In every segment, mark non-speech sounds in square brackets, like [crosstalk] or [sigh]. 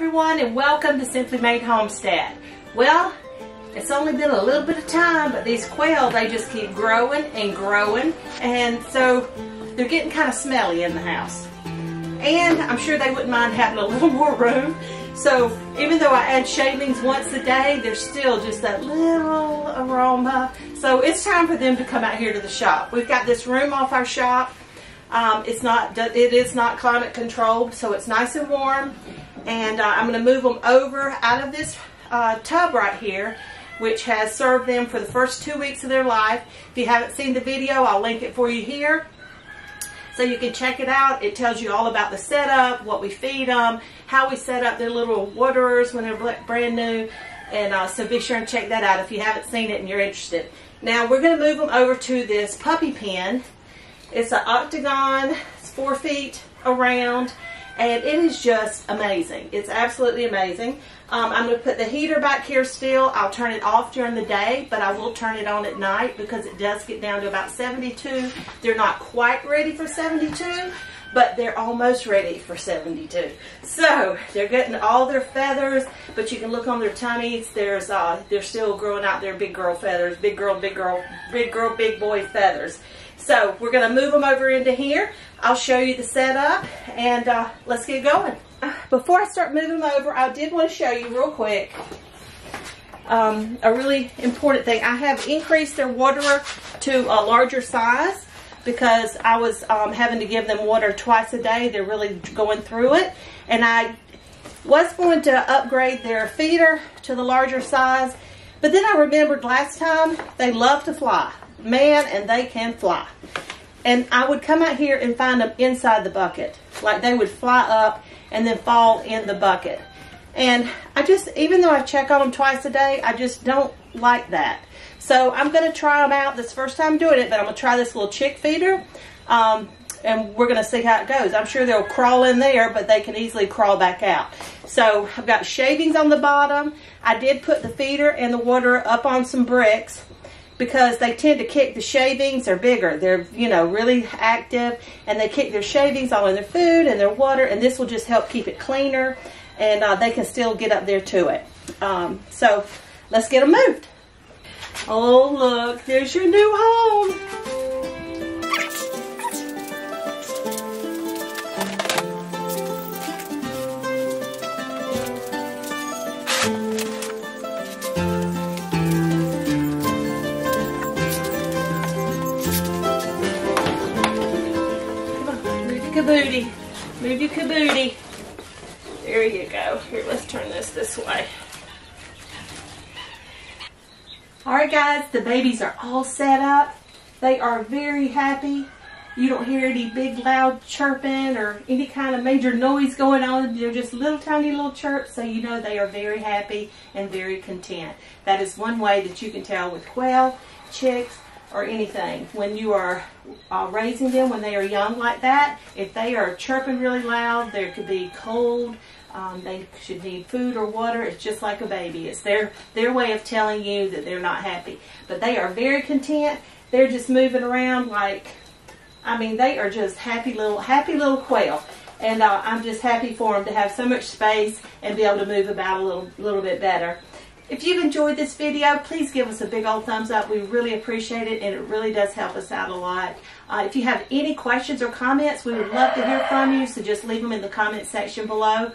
everyone and welcome to Simply Made Homestead. Well, it's only been a little bit of time, but these quail, they just keep growing and growing. And so they're getting kind of smelly in the house. And I'm sure they wouldn't mind having a [laughs] little more room. So even though I add shavings once a day, there's still just that little aroma. So it's time for them to come out here to the shop. We've got this room off our shop. Um, it's not, it is not climate controlled, so it's nice and warm. And uh, I'm going to move them over out of this uh, tub right here, which has served them for the first two weeks of their life. If you haven't seen the video, I'll link it for you here. So you can check it out. It tells you all about the setup, what we feed them, how we set up their little waterers when they're brand new. And uh, so be sure and check that out if you haven't seen it and you're interested. Now we're going to move them over to this puppy pen. It's an octagon, it's four feet around, and it is just amazing. It's absolutely amazing. Um, I'm going to put the heater back here still. I'll turn it off during the day, but I will turn it on at night because it does get down to about 72. They're not quite ready for 72, but they're almost ready for 72. So they're getting all their feathers, but you can look on their tummies. There's uh, they're still growing out their big girl feathers, big girl, big girl, big girl, big boy feathers. So we're to move them over into here. I'll show you the setup and uh, let's get going. Before I start moving them over, I did want to show you real quick um, a really important thing. I have increased their waterer to a larger size because I was um, having to give them water twice a day. They're really going through it. And I was going to upgrade their feeder to the larger size. But then I remembered last time they love to fly. Man, and they can fly. And I would come out here and find them inside the bucket. Like they would fly up and then fall in the bucket. And I just, even though I check on them twice a day, I just don't like that. So I'm going to try them out. This first time doing it, but I'm going to try this little chick feeder. Um, and we're going to see how it goes. I'm sure they'll crawl in there, but they can easily crawl back out. So I've got shavings on the bottom. I did put the feeder and the water up on some bricks because they tend to kick the shavings. They're bigger. They're, you know, really active. And they kick their shavings all in their food and their water. And this will just help keep it cleaner. And uh, they can still get up there to it. Um, so let's get them moved. Oh, look. There's your new home. booty. Move your booty. There you go. Here, let's turn this this way. Alright guys, the babies are all set up. They are very happy. You don't hear any big loud chirping or any kind of major noise going on. They're just little tiny little chirps, so you know they are very happy and very content. That is one way that you can tell with quail, chicks, or anything. When you are uh, raising them when they are young like that, if they are chirping really loud, there could be cold, um, they should need food or water. It's just like a baby. It's their, their way of telling you that they're not happy. But they are very content. They're just moving around like, I mean, they are just happy little, happy little quail. And uh, I'm just happy for them to have so much space and be able to move about a little, little bit better. If you've enjoyed this video, please give us a big old thumbs up. We really appreciate it, and it really does help us out a lot. Uh, if you have any questions or comments, we would love to hear from you, so just leave them in the comment section below.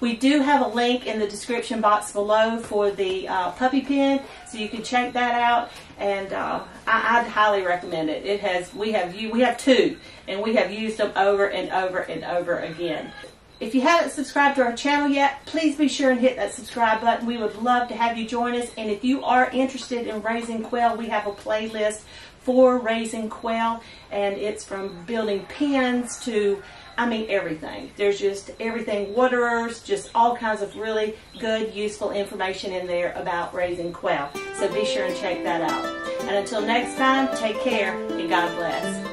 We do have a link in the description box below for the uh, puppy pen, so you can check that out. And uh, I, would highly recommend it. It has we have we have two, and we have used them over and over and over again. If you haven't subscribed to our channel yet, please be sure and hit that subscribe button. We would love to have you join us. And if you are interested in raising quail, we have a playlist for raising quail. And it's from building pens to, I mean, everything. There's just everything, waterers, just all kinds of really good, useful information in there about raising quail. So be sure and check that out. And until next time, take care and God bless.